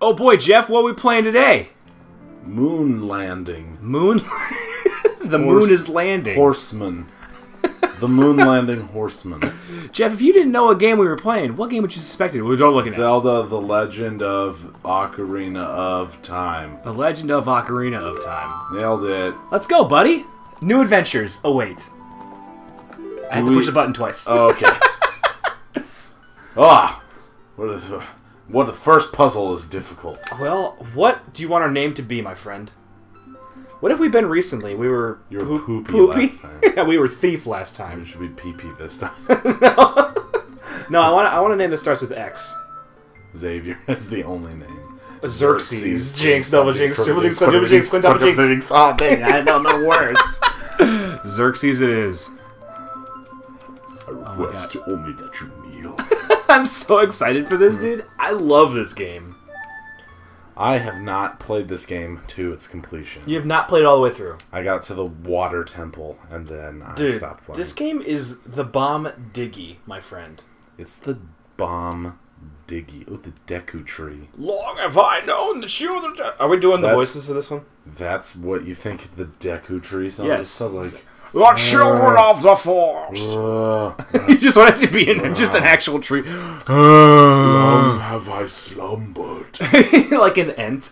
Oh boy, Jeff, what are we playing today? Moon landing. Moon. the Horse- moon is landing. Horseman. the moon landing horseman. Jeff, if you didn't know what game we were playing, what game would you suspect it? We don't look at Zelda: The Legend of Ocarina of Time. The Legend of Ocarina of Time. Nailed it. Let's go, buddy. New adventures await. I had to we- push the button twice. Oh, okay. ah, what is what? The first puzzle is difficult. Well, what do you want our name to be, my friend? What have we been recently? We were You were poop- poopy poopy. last time. yeah, we were thief last time. should be PP this time. No, no, I want I want a name that starts with X. Xavier is the only name. Xerxes, Jinx, double Jinx, triple Jinx, quadruple Jinx, quintuple Jinx. Jinx. Oh dang, I don't know words. Xerxes, it is. Oh I request only that you. I'm so excited for this, hmm. dude. I love this game. I have not played this game to its completion. You have not played it all the way through. I got to the water temple and then I Dude, stopped playing. this game is the bomb diggy, my friend. It's the bomb diggy. Oh, the Deku tree. Long have I known that you were the... Are we doing the voices of this one? That's what you think the Deku tree sounds Yes. It sounds like. The uh, children of the forest. Uh, you just want it to be in just an uh, actual tree. Uh, um, long have I slumbered. like an ent.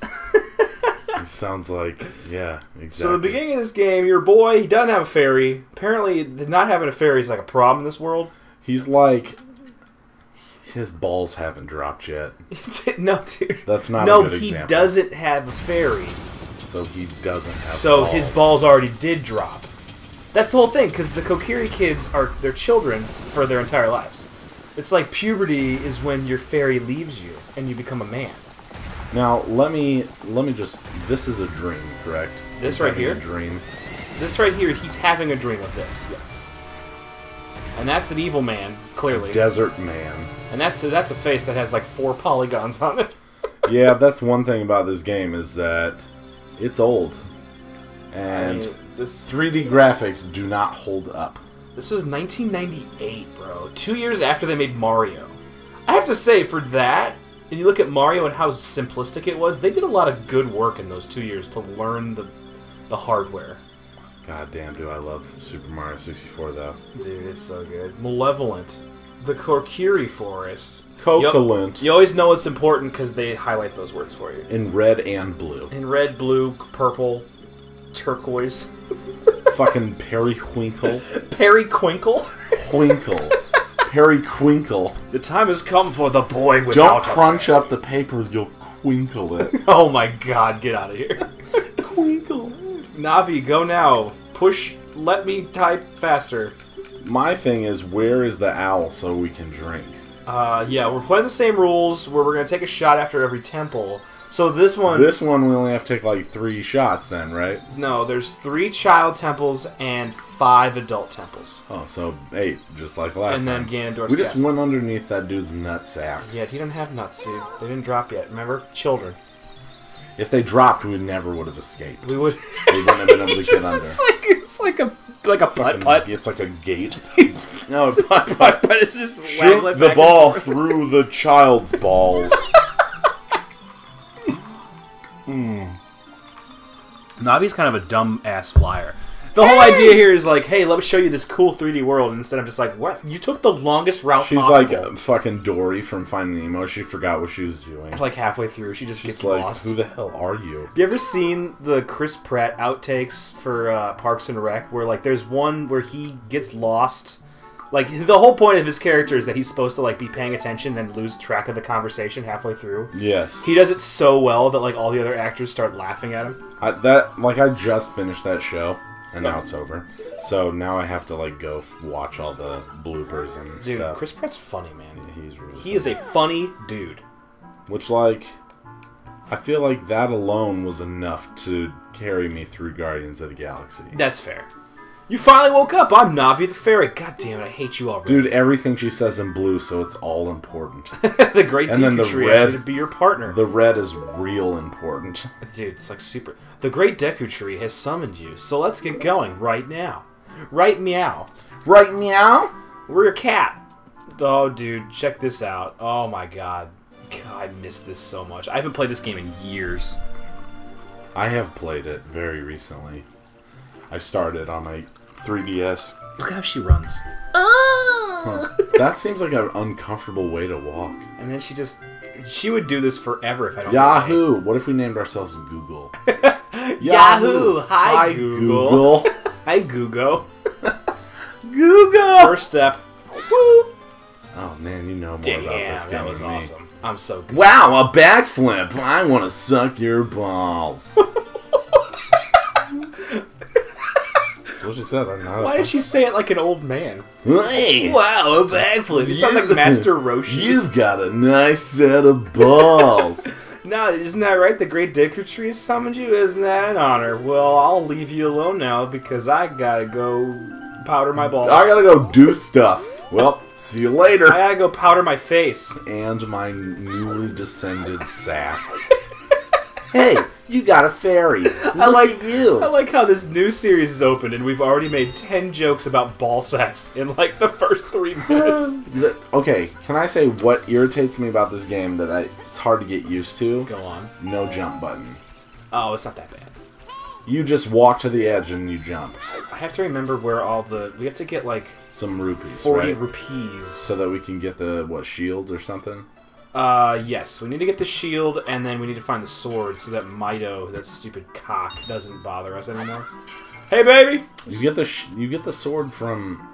it sounds like yeah, exactly. So the beginning of this game, your boy, he doesn't have a fairy. Apparently, not having a fairy is like a problem in this world. He's like. His balls haven't dropped yet. no, dude. That's not no, a good he example. doesn't have a fairy. So he doesn't have. So his balls already did drop. That's the whole thing, because the Kokiri kids are their children for their entire lives. It's like puberty is when your fairy leaves you and you become a man. Now let me let me just. This is a dream, correct? This He's right here? A dream. This right here, he's having a dream of this. Yes. And that's an evil man, clearly. Desert man. and that's that's a face that has like four polygons on it. yeah, that's one thing about this game is that it's old, and I mean, this 3D graphics do not hold up. this was 1998, bro. Two years after they made Mario. I have to say, for that, and you look at Mario and how simplistic it was, they did a lot of good work in those two years to learn the the hardware. God damn, do I love Super Mario 64 though. Dude, it's so good. Malevolent, the Kokiri Forest. Coquelin You always know it's important because they highlight those words for you. in red and blue. In red, blue, purple, turquoise. Fucking Periwinkle. Periquinkle? Quinkle. periquinkle. The time has come for the boy without Don't crunch fairy. up the paper, you'll quinkle it. Oh my god, get out of here. Quinkle. Navi, go now. Push, let me type faster. My thing is, where is the owl so we can drink? Uh, yeah, we're playing the same rules where we're gonna take a shot after every temple. So this one, This one we only have to take like three shots then, right? no, there's three child temples and five adult temples. Oh, so eight, just like last and then time. Ganondorf's we just castle. went underneath that dude's nutsack. Yeah, he didn't have nuts, dude. They didn't drop yet. Remember? Children. If they dropped, we never would have escaped. We would. We wouldn't have been able to Just- get under. It's like it's like a like a putt Fucking- putt. It's like a gate. It's No, putt putt, but it's just shoot waggling the back and ball forth. through the child's balls. Navi's kind of a dumb ass flyer. The whole idea here is like, hey, let me show you this cool 3D world, and instead I'm just like, what? You took the longest route She's possible. like fucking Dory from Finding Nemo. She forgot what she was doing. like halfway through, she just It's gets like, lost. who the hell are you? you ever seen the Chris Pratt outtakes for uh, Parks and Rec, where like there's one where he gets lost. Like the whole point of his character is that he's supposed to like be paying attention, then lose track of the conversation halfway through. Yes, He does it so well that like all the other actors start laughing at him. I, that like I just finished that show, and now it's over. So now I have to like go f- watch all the bloopers and Dude, stuff. Chris Pratt's funny, man. He's really He is a funny dude. Which, like, I feel like that alone was enough to carry me through Guardians of the Galaxy. That's fair. You finally woke up. I'm Navi the fairy. God damn it, I hate you already. Dude, everything she says in blue, so it's all important. the great And then the Tree red- to be your partner. the red is real important. Dude, it's like super. The great Deku Tree has summoned you, so let's get going right now. Right meow. Right, meow? We're your cat. Oh, dude, check this out. Oh my god. God, I miss this so much. I haven't played this game in years. I have played it very recently. I started on my 3DS. Look how she runs. oh That seems like an uncomfortable way to walk. And then she just. She would do this forever if I don't. Yahoo! What if we named ourselves Google? Yahoo! Hi, Google. Google. Hi, Google. Google. First step. Woo! Oh man, you know more Damn, about this game that was than me. awesome. I'm so good. Wow, a backflip! I want to suck your balls. what she said. I'm not. Why did she say it like an old man? Hey, Wow, a backflip. You sound like Master Roshi. You've got a nice set of balls. No, isn't that right? The Great Dicker Tree summoned you? Isn't that an honor? Well, I'll leave you alone now because I gotta go powder my balls. I gotta go do stuff. Well, see you later. I gotta go powder my face. And my newly descended sack. hey, you got a fairy. Look like- you. I like how this new series is opened and we've already made 10 jokes about ball sex in like the first three minutes. Okay, can I say what irritates me about this game that I it's hard to get used to? Go on. No jump button. Oh, it's not that bad. You just walk to the edge and you jump. I have to remember where all the. We have to get like Some rupees, 40 right? rupees. so that we can get the what shield or something. Uh, yes. We need to get the shield and then we need to find the sword so that Mido, that stupid cock, doesn't bother us anymore. Hey, baby! You get the sh- you get the sword from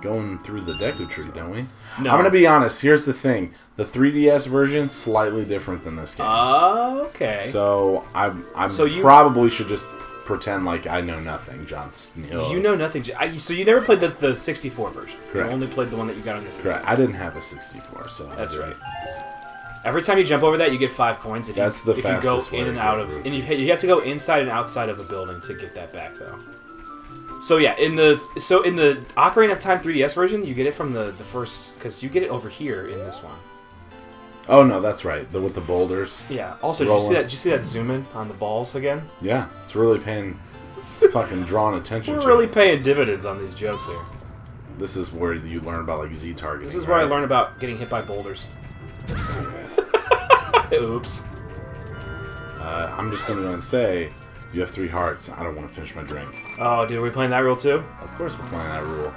going through the Deku Tree, don't we? No. I'm gonna be honest. Here's the thing: the 3DS version slightly different than this game. Okay. so I'm I'm So you- probably should just pretend like I know nothing, John Sneal. You know nothing. I, so you never played the, the 64 version. Correct. You only played the one that you got on your 3DS. Correct. I didn't have a 64, so That's right. Every time you jump over that, you get five points. If That's you, the if you go fastest way in and out of, and you, you have to go inside and outside of a building to get that back, though. So yeah, in the so in the Ocarina of Time 3DS version, you get it from the the first because you get it over here in this one. Oh no, that's right. The with the boulders. Yeah. Also, did you see that? Did you see that zoom in on the balls again? Yeah, it's really paying, fucking drawing attention. We're really it. paying dividends on these jokes here. This is where you learn about like Z targeting. This is where I learn about getting hit by boulders. Oops. Uh, I'm just gonna go and say, you have three hearts. I don't want to finish my drink. Oh, dude, are we playing that rule too? Of course, we're playing that rule.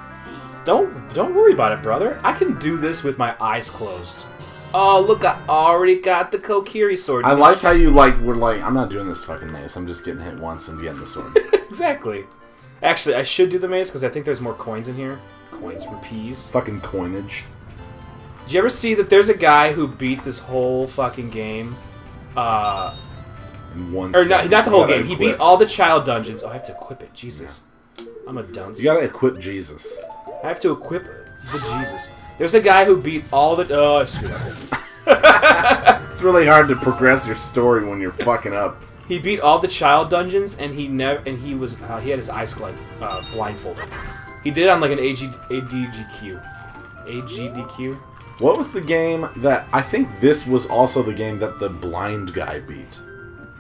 Don't don't worry about it, brother. I can do this with my eyes closed. Oh, look, I already got the Kokiri sword. I like how you like. We're like, I'm not doing this fucking maze. I'm just getting hit once and getting the sword. exactly. Actually, I should do the maze because I think there's more coins in here. Coins, rupees. fucking coinage. Did you ever see that there's a guy who beat this whole fucking game? Uh, In one. or not, not the whole game. He beat all the child dungeons. Oh, I have to equip it. Jesus, I'm a dunce. You gotta equip Jesus. I have to equip the Jesus. There's a guy who beat all the. Oh, I screwed up. It's really hard to progress your story when you're fucking up. He beat all the child dungeons, and he never and he was uh, he had his eyes like uh, blindfolded. He did it on like an AG, ADGQ, AGDQ. What was the game that I think this was also the game that the blind guy beat?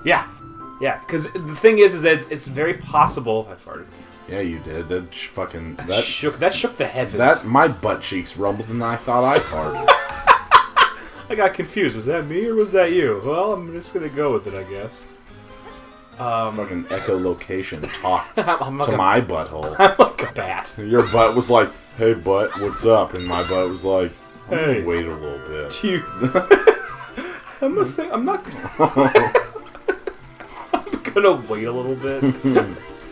Yeah, yeah. Because the thing is, is that it's, it's very possible. I farted. Yeah, you did. That sh- fucking That that shook. That shook the heavens. that my butt cheeks rumbled and I thought I farted. I got confused. Was that me or was that you? Well, I'm just gonna go with it, I guess. Um, fucking echolocation talked I'm like to a, my butthole. I'm like a bat. Your butt was like, "Hey, butt, what's up?" And my butt was like, I'm gonna Hey. "Wait a little bit." You. I'm a thing. I'm not. Gonna, I'm gonna wait a little bit.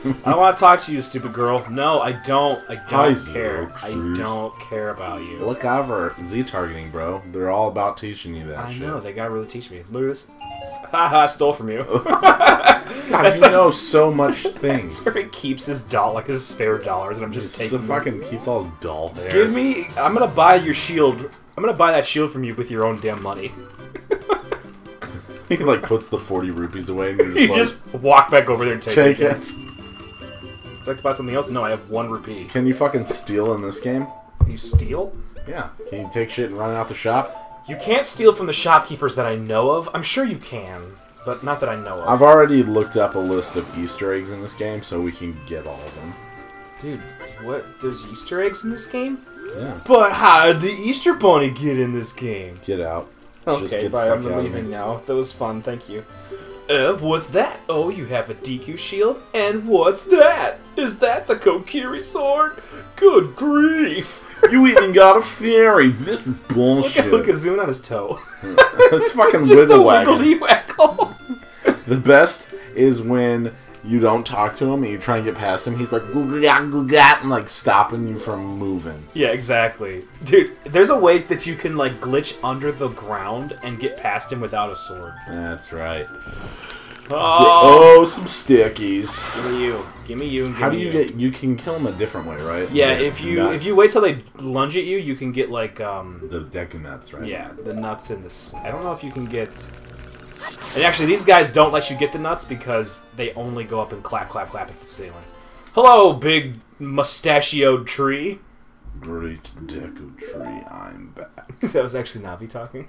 I don't want to talk to you, stupid girl. No, I don't. I don't Hi, care. I don't care about you. Look over Z targeting, bro. They're all about teaching you that I shit. know they gotta really teach me. Look at this. Haha, I stole from you. God, That's you like- know so much things. That's where he keeps his doll, like his spare dollars, and I'm just Just taking. so them. fucking keeps all his dull hairs. Give me. I'm gonna buy your shield. I'm gonna buy that shield from you with your own damn money. He like puts the forty rupees away and You you're just just like, walk back over there and take, take it. it. Would you like to buy something else? No, I have one rupee. Can you fucking steal in this game? You steal? Yeah. Can you take shit and run out the shop? You can't steal from the shopkeepers that I know of. I'm sure you can, but not that I know of. I've already looked up a list of Easter eggs in this game, so we can get all of them. Dude, what? There's Easter eggs in this game? Yeah. But how did the Easter Bunny get in this game? Get out. Okay, get bye. I'm fuck out of leaving now. That was fun. Thank you. Uh, what's that? Oh, you have a Deku shield? And what's that? Is that the Kokiri sword? Good grief! You even got a fairy. This is bullshit. look at zoom on his toe. it's fucking It's just a wiggle waggle. The best is when you don't talk to him and you try and get past him. He's like goo gat goo gat and like stopping you from moving. yeah, exactly. Dude, there's a way that you can, like, glitch under the ground and get past him without a sword. That's right. Oh! Oh, some stickies. Give me you. Give me you and give How do me you get? You can kill him a different way, right? Yeah, You if you nuts. if you wait till they lunge at you, you can get like um the Deku nuts, right? yeah the nuts in this. I don't know if you can get. And actually, these guys don't let you get the nuts because they only go up and clap, clap, clap at the ceiling. Hello, big mustachioed tree. Great Deku tree, I'm back. that was actually Navi talking.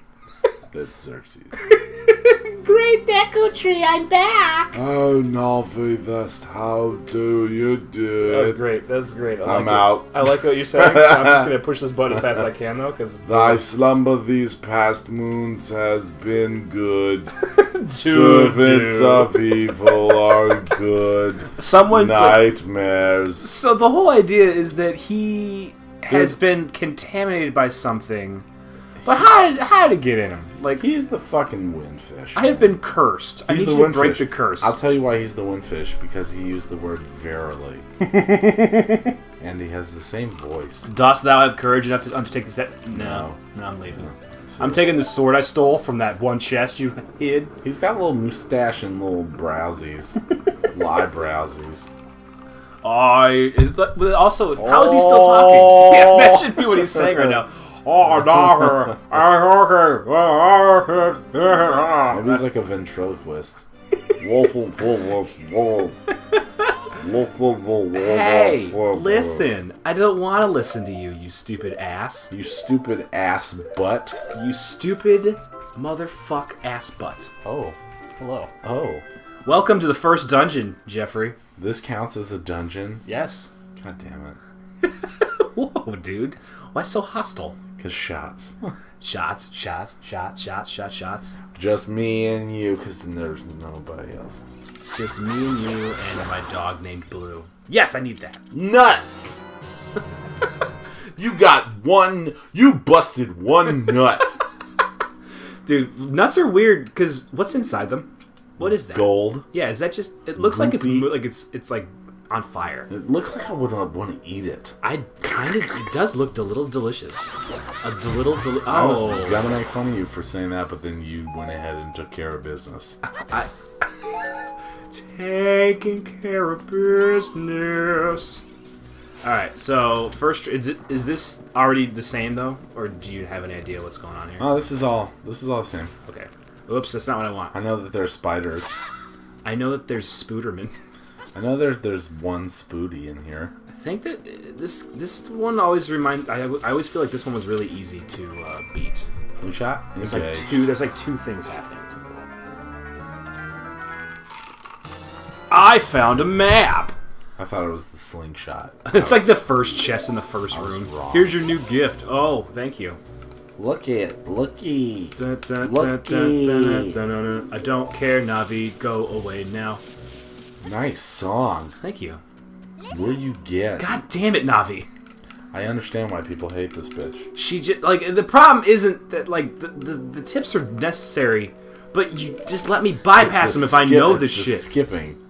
That's Xerxes. Great Deku Tree, I'm back! oh, Navi, that's how do you do That was great. That was great. I like I'm it. out. I like what you're saying. I'm just gonna push this button as fast as I can though, because Thy slumber these past moons has been good. Dude, Servants dude. of evil are good. someone. Nightmares. So the whole idea is that he has been contaminated by something. But how did, how it get in him? Like He's the fucking windfish. I have been cursed. I He's need the to break the curse. I'll tell you why he's the windfish because he used the word verily, and he has the same voice. Dost thou have courage enough to undertake this step? No. No. No, I'm leaving. So- I'm taking the sword I stole from that one chest you hid. He's got a little mustache and little browsies, little eyebrowsies. I is that, but also how is he still talking? Oh. Yeah, that should be what he's saying right now. Oh, no, Maybe he's like a ventriloquist. Hey, listen. I don't want to listen to you, you stupid ass. You stupid ass butt. You stupid motherfuck ass butt. Oh, Hello. oh. Welcome to the first dungeon, Jeffrey. This counts as a dungeon. Yes. God damn it. Whoa, dude. Why so hostile? Cause shots. Shots, shots, shots, shots, shots, shots. Just me and you, cause there's nobody else. Just me and you and my dog named Blue. Yes, I need that. Nuts! you got one. You busted one nut. Dude, nuts are weird because what's inside them? What is that? Gold. Yeah, is that just? It looks like it's like it's it's like on fire. It looks like I would want to eat it. I kind of it does look a little delicious. A little deli- I was oh, gonna make fun of you for saying that, but then you went ahead and took care of business. I taking care of business. All right, so first, is, it, is this already the same though, or do you have any idea what's going on here? Oh, this is all. This is all the same. Okay. Oops, that's not what I want. I know that there's spiders. I know that there's Spooderman. I know there's there's one spooty in here. I think that uh, this this one always remind. I, I always feel like this one was really easy to uh, beat. Slingshot. There's like two. There's like two things happening. I found a map. I thought it was the slingshot. It's like the first chest in the first room. wrong. Here's your new gift. Oh, thank you. Look it, looky. Dun, dun, dun. I don't care, Navi. Go away now. Nice song. Thank you. Where you get? God damn it, Navi. I understand why people hate this bitch. She just like the problem isn't that like the, the, the tips are necessary, but you just let me bypass the them if I know this the shit. Skipping.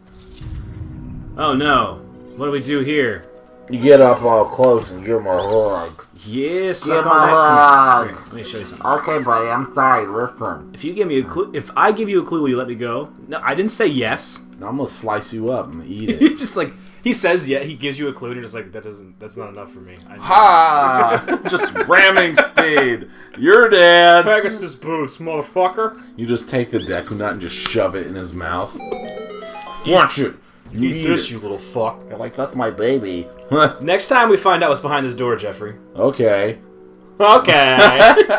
Oh no. What do we do here? You get up all close and give him a hug. Yeah, Give suck on that. Let me show you something. Okay, buddy, I'm sorry. Listen. If you give me a clue, if I give you a clue, will you let me go? No, I didn't say yes. Now I'm gonna slice you up and eat it. It's just like he says yeah, he gives you a clue, and you're just like that doesn't that's not enough for me. I ha! just ramming speed. You're dead. Pegasus boots, motherfucker. You just take the Deku Nut and just shove it in his mouth. Watch it. You Eat this, you little fuck. You're like, that's my baby. Next time we find out what's behind this door, Jeffrey. okay. Okay.